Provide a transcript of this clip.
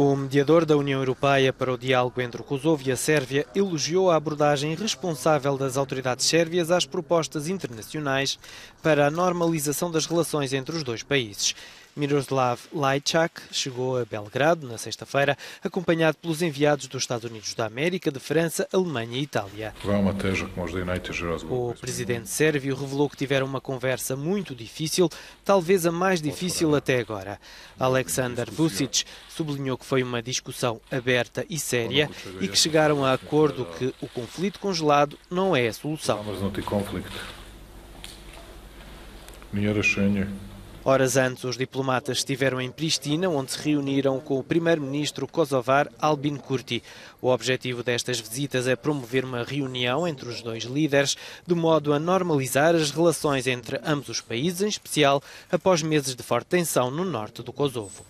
O mediador da União Europeia para o diálogo entre o Kosovo e a Sérvia elogiou a abordagem responsável das autoridades sérvias às propostas internacionais para a normalização das relações entre os dois países. Miroslav Lajčák chegou a Belgrado na sexta-feira, acompanhado pelos enviados dos Estados Unidos da América, de França, Alemanha e Itália. O presidente sérvio revelou que tiveram uma conversa muito difícil, talvez a mais difícil até agora. Alexander Vucic sublinhou que foi uma discussão aberta e séria e que chegaram a acordo que o conflito congelado não é a solução. Horas antes, os diplomatas estiveram em Pristina, onde se reuniram com o primeiro-ministro kosovar Albin Kurti. O objetivo destas visitas é promover uma reunião entre os dois líderes, de modo a normalizar as relações entre ambos os países, em especial após meses de forte tensão no norte do Kosovo.